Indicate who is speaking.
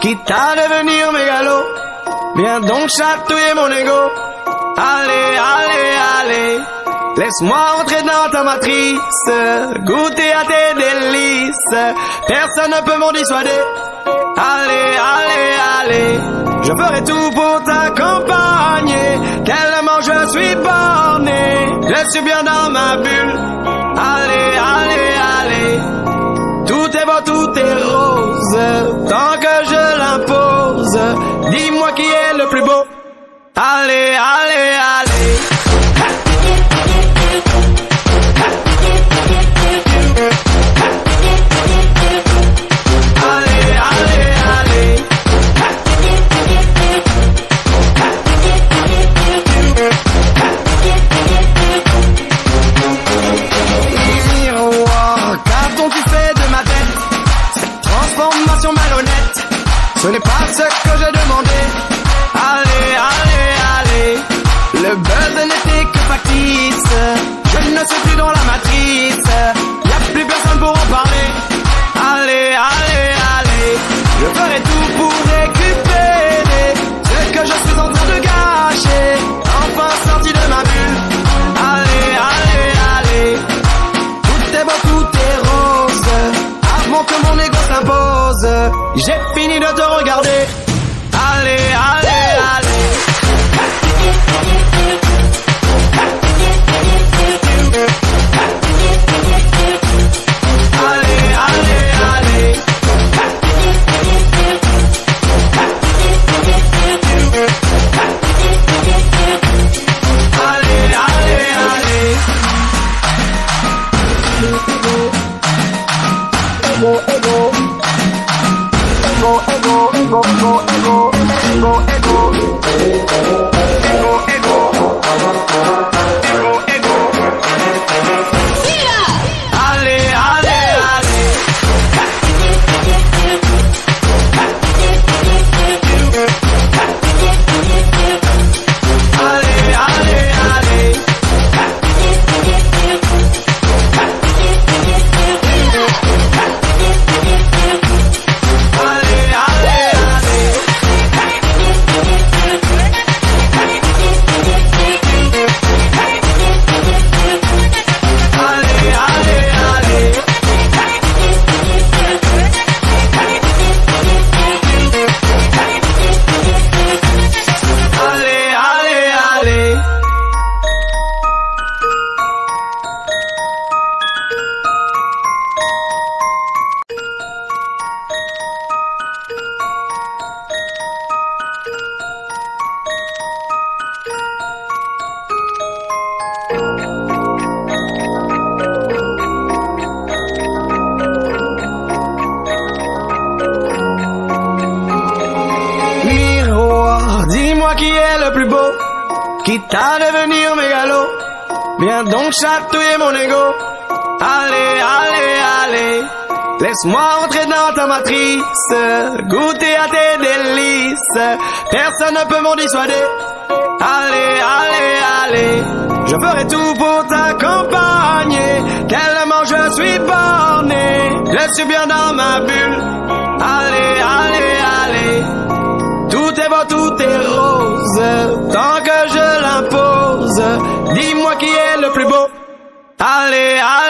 Speaker 1: quitte à devenir mégalo. Viens donc chatouiller mon ego. Allez, allez, allez. Laisse-moi entrer dans ta matrice, goûter à tes délices. Personne ne peut m'en dissuader. Allez, allez, allez. Je ferai tout pour t'accompagner. Tellement je suis borné. Je suis bien dans ma bulle. Allez, allez, allez. Transformation malhonnête, ce n'est pas ce que je demandais. Allez, allez, Le buzz n'était que factice. Je ne suis plus dans la matrice. Y a plus personne pour en parler. Allez, allez, allez. Je ferai tout pour récupérer ce que je suis en train de gâcher. Enfin sorti de ma bulle. Allez, allez, allez. Tout est beau, tout est rose. Avant que mon ego s'impose, j'ai fini de te regarder. Oh. Quitte à devenir mégalo. Viens donc chatouiller mon ego. Allez, allez, allez. Laisse-moi entrer dans ta matrice, goûter à tes délices. Personne ne peut m'en dissuader. Allez, allez, allez. Je ferai tout pour t'accompagner. Tellement je suis borné. Je suis bien dans ma bulle. Allez, allez, allez. Tout est beau, tout est rose. Tant que Dis-moi qui est le plus beau. Allez, allez.